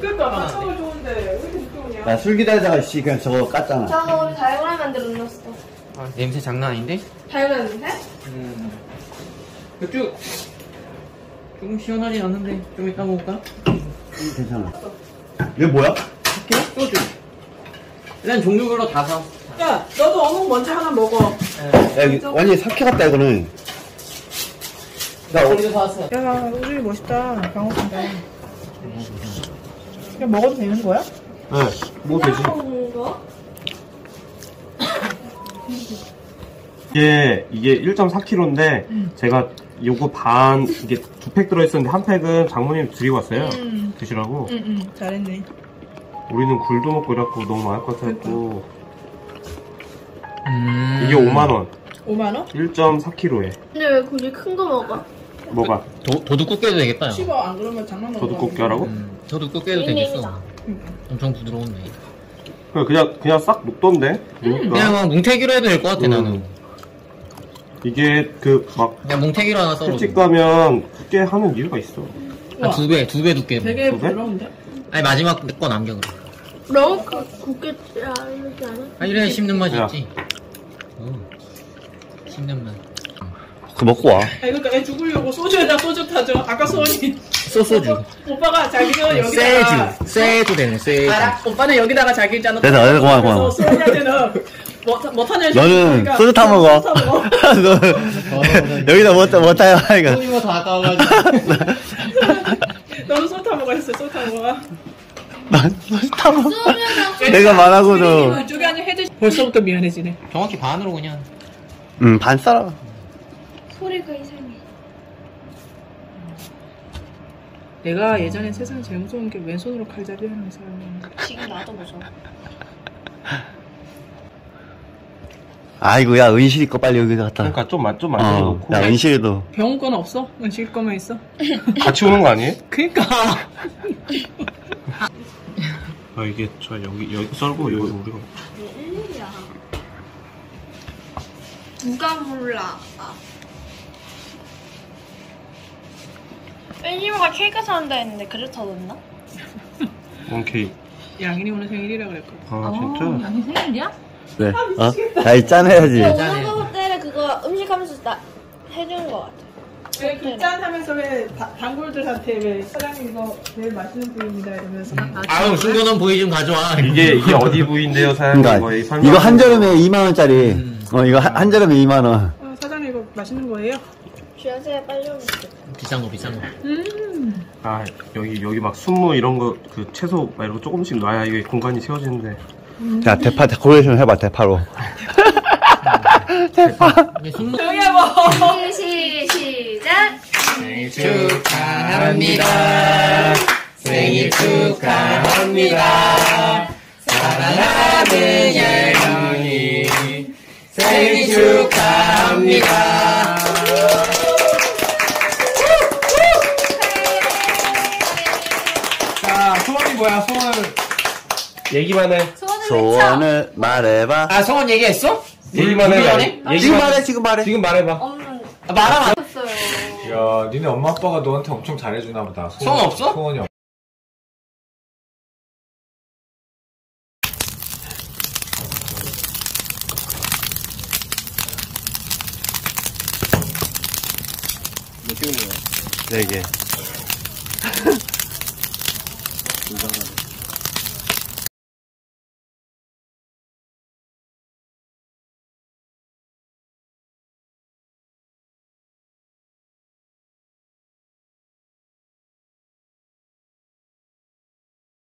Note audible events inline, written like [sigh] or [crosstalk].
그러니까 맞춰가 좋은데 왜 이렇게 늦게 오냐? 나 술 기다리다가 씨 그냥 저거 깠잖아. 저거 우리 다이어그램 만들어 놨어. 아, 냄새 장난 아닌데? 다이어그램인데? 음. 쭉. 조금 시원하진 않는데 좀 이따 먹을까? 괜찮아. 이거 뭐야? 할게요? 소주. 일단 종류별로 다 사. 야, 너도 어묵 먼저 하나 먹어. 야, 이거 완전히 사케 같다 이거는. 나 어, 우리도 사왔어요. 야, 우리 멋있다. 방어된다. 그냥 먹어도 되는 거야? 네, 뭐 되지? 먹는 거? 이게 이게 1.4kg인데 제가 요거 반 이게 두 팩 들어있었는데 한 팩은 장모님 드리고 왔어요. 음. 드시라고. 응, 응. 잘했네. 우리는 굴도 먹고 이래갖고 너무 많을 것 같아갖고 음. 이게 5만 원. 5만원? 1.4kg에 근데 왜 굳이 큰 거 먹어? 뭐가 도, 도둑 꽃게도 되겠다. 야. 씹어, 안 그러면 장난 먹어. 도둑 꽃게 하라고? 음, 도둑 꽃게도 링링이다. 되겠어. 엄청 부드러운데. 그냥 그냥 그냥 싹 녹던데. 그러니까 그냥 막 뭉태기로 해도 될 것 같아 음. 나는. 이게 그막 그냥 뭉태기로 하나 썰어. 술집 가면 크게 하는 이유가 있어. 한두 배, 두 배 두께. 되게 두 배? 부드러운데? 아니 마지막 거 남겨 그래. 너무 굵겠지 않지 않아? 아 이래 씹는 맛이 야. 있지. 어. 씹는 맛. 그거 먹고 와. 아, 그러니까 애 죽으려고 소주에다 소주 타죠. 아까 소원이. 소소주. 오빠가 자기는 여기다가. 세주. 세주 되네 세주. 알아? 오빠는 여기다가 자기 있잖아. 됐어, 됐어, 고마워, 고마워. 그래서 소원이한테는 뭐, 못하는 너는 소주 타 먹어. 소주 타 먹어. [laughs] 너 여기다 못, 못 타요. [laughs] 하니까. 손이면 다 아까워가지고. [laughs] 너는 소주 타 먹어 했어. 소주 타 먹어. 난 소주 타 먹어. 내가 말하고도. 헤드. 벌써부터 미안해지네. 정확히 반으로 그냥. 음, 반 썰어. 소리가 이상해. 내가 예전에 세상 제일 무서운 게 왼손으로 칼잡이 하는 사람이었는데. 지금 나도 무서워. 아이고, 야, 은실이 거 빨리 여기다 갖다. 그러니까 좀 만좀 어, 만들어놓고 야, 은실이도. 병원 건 없어? 은실 거만 있어? [laughs] 같이 오는 거 아니에요? 그니까. 아 이게 저 여기 여기 썰고 여기 우리가 일일이야. 누가 몰라? 아. 뺀이모가 케이크 사는다 했는데 그릇 사줬나? 원케이. 양인이 오늘 생일이라 그랬거든. 아 진짜? 양이 생일이야? 네. 어? 야, 이 짠해야지. 근데 오는 거 호텔에 그거 음식 하면서 나 해주는 거 같아. 왜 그짠 하면서 왜 다- 단골들한테 왜 사장님 이거 제일 맛있는 부위입니다 이러면서 아유 순간은 보이 좀 가져와. 이게 이게 [laughs] 어디 부위인데요, 사장님? 그러니까, 뭐, 이 설명 이거 한 저렴에 2만 원짜리. 음. 어, 이거 한, 한 저렴에 2만 원. 어, 사장님 이거 맛있는 거예요? 주연세에 빨리 오면 비싼 거 비싼 거. 음 아 여기 여기 막 순무 이런 거 그 채소 막 이런 거 조금씩 놔야 이게 공간이 세워지는데. 야, 대파 데코레이션 해봐, 대파로. 이게 순무. 조용히 해봐 시, 시, 시작! 생일 축하합니다. 생일 축하합니다. 사랑하는 예은이 생일 축하합니다. 뭐야 소원? 얘기만 해. 소원을 말해봐. 아 성원 얘기했어? 얘기만 해. 안 해? 얘기만 지금 해. 말해, 지금 말해. 지금 말해봐. 없는 아, 말하면 안. 야, 니네 엄마 아빠가 너한테 엄청 잘해주나 보다. 소원 없어? 소원이 없. 네 개. [laughs] 놀다가